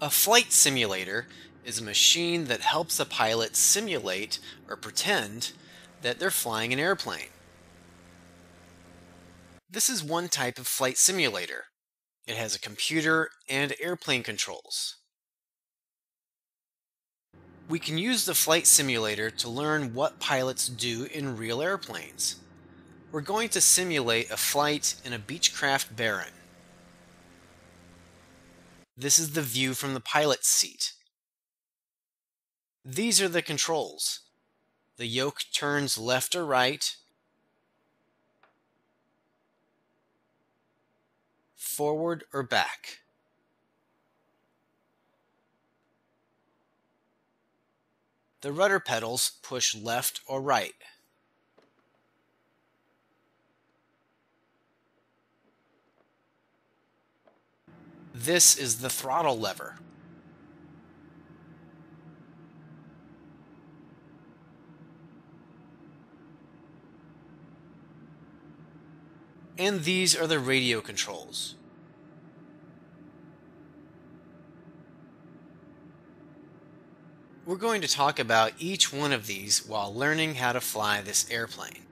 A flight simulator is a machine that helps a pilot simulate or pretend that they're flying an airplane. This is one type of flight simulator. It has a computer and airplane controls. We can use the flight simulator to learn what pilots do in real airplanes. We're going to simulate a flight in a Beechcraft Baron. This is the view from the pilot's seat. These are the controls. The yoke turns left or right, forward or back. The rudder pedals push left or right. This is the throttle lever. And these are the radio controls. We're going to talk about each one of these while learning how to fly this airplane.